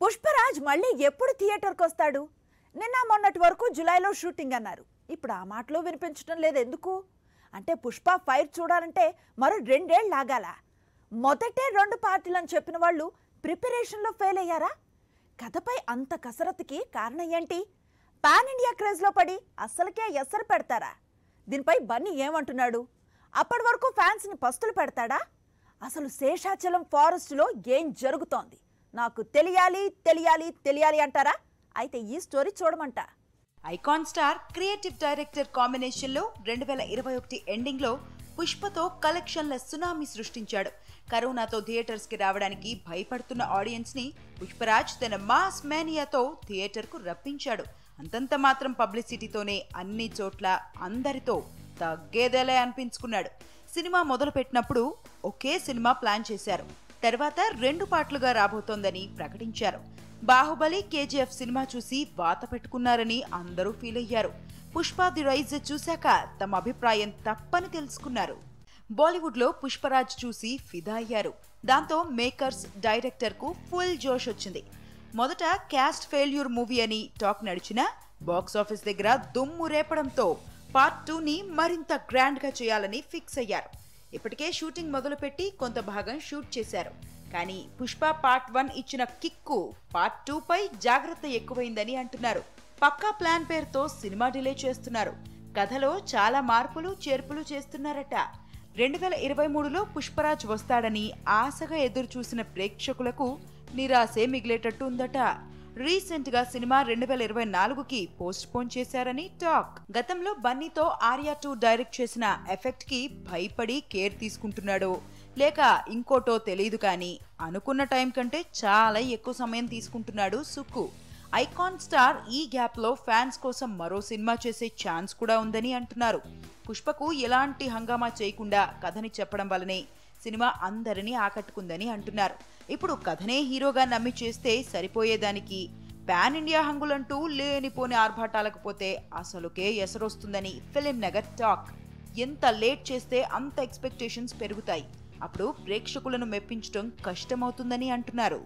పుష్పరాజ్ మళ్ళీ ఎప్పుడు థియేటర్కి వస్తాడు? నిన్న మొన్నటి వరకు జులైలో షూటింగ్ అన్నారు. ఇప్పుడు ఆ మాటలో వినిపించడం లేదు ఎందుకు? అంటే పుష్ప ఫైర్ చూడాలంటే మరో రెండేళ్ళు లాగాల. మొదటే రెండు పార్టీలని చెప్పిన వాళ్ళు ప్రిపరేషన్లో ఫెయిల్ అయ్యారా? కథపై అంత కసరత్తుకి కారణం ఏంటి? పాన్ ఇండియా క్రేజ్లో పడి అస్సలకే ఎసరు పెడతారా? దీనిపై బన్నీ ఏమంటున్నాడు? అప్పటి వరకు ఫ్యాన్స్ని పస్తులు పెడతాడా? అసలు శేషాచలం ఫారెస్ట్లో ఏం జరుగుతోంది? నాకు తెలియాలి తెలియాలి తెలియాలి అంటారా? అయితే ఈ స్టోరీ చూడమంట. ఐకాన్ స్టార్ క్రియేటివ్ డైరెక్టర్ కాంబినేషన్లో రెండు వేల ఇరవై ఒకటి ఎండింగ్లో పుష్పతో కలెక్షన్ల సునామీ సృష్టించాడు. కరోనాతో థియేటర్స్కి రావడానికి భయపడుతున్న ఆడియన్స్ని పుష్పరాజ్ తన మాస్ మేనియాతో థియేటర్కు రప్పించాడు. అంతంత మాత్రం పబ్లిసిటీతోనే అన్ని చోట్ల అందరితో తగ్గేదేలే అనిపించుకున్నాడు. సినిమా మొదలుపెట్టినప్పుడు ఒకే సినిమా ప్లాన్ చేశారు. తర్వాత రెండు పాటలుగా రాబోతోందని ప్రకటించారు. బాహుబలి కేజీఎఫ్ సినిమా చూసి వాత పెట్టుకున్నారని అందరూ ఫీల్ అయ్యారు. పుష్ప ది రైజ్ చూశాక తమ అభిప్రాయం తప్పని తెలుసుకున్నారు. బాలీవుడ్లో పుష్పరాజ్ చూసి ఫిదా అయ్యారు. దాంతో మేకర్స్ డైరెక్టర్కు ఫుల్ జోష్ వచ్చింది. మొదట క్యాస్ట్ ఫెయిల్యూర్ మూవీ అని టాక్ నడిచినా బాక్స్ ఆఫీస్ దగ్గర దుమ్ము రేపడంతో పార్ట్ టూని మరింత గ్రాండ్గా చేయాలని ఫిక్స్ అయ్యారు. ఇప్పటికే షూటింగ్ మొదలుపెట్టి కొంత భాగం షూట్ చేశారు. కానీ పుష్ప పార్ట్ వన్ ఇచ్చిన కిక్కు పార్ట్ టూ పై జాగ్రత్త ఎక్కువైందని అంటున్నారు. పక్కా ప్లాన్ పేరుతో సినిమా డిలే చేస్తున్నారు. కథలో చాలా మార్పులు చేర్పులు చేస్తున్నారట. రెండు వేల ఇరవై మూడులో పుష్పరాజ్ వస్తాడని ఆశగా ఎదురు చూసిన ప్రేక్షకులకు నిరాశే మిగిలేటట్టు ఉందట. రీసెంట్గా సినిమా రెండు వేల ఇరవై నాలుగుకి పోస్ట్ పోన్ చేశారని టాక్. గతంలో బన్నీతో ఆర్యా టూ డైరెక్ట్ చేసిన ఎఫెక్ట్కి భయపడి కేర్ తీసుకుంటున్నాడో. లేక ఇంకోటో తెలియదు కానీ అనుకున్న టైం కంటే చాలా ఎక్కువ సమయం తీసుకుంటున్నాడు సుక్కు. ఐకాన్ స్టార్ ఈ గ్యాప్లో ఫ్యాన్స్ కోసం మరో సినిమా చేసే ఛాన్స్ కూడా ఉందని అంటున్నారు. పుష్పకు ఎలాంటి హంగామా చేయకుండా కథని చెప్పడం వల్లనే సినిమా అందరినీ ఆకట్టుకుందని అంటున్నారు. ఇప్పుడు కథనే హీరోగా నమ్మి చేస్తే సరిపోయేదానికి పాన్ ఇండియా హంగులంటూ లేనిపోని ఆర్భాటాలకు పోతే అసలుకే ఎసరొస్తుందని ఫిలిం నగర్ టాక్. ఎంత లేట్ చేస్తే అంత ఎక్స్పెక్టేషన్స్ పెరుగుతాయి. అప్పుడు ప్రేక్షకులను మెప్పించడం కష్టమవుతుందని అంటున్నారు.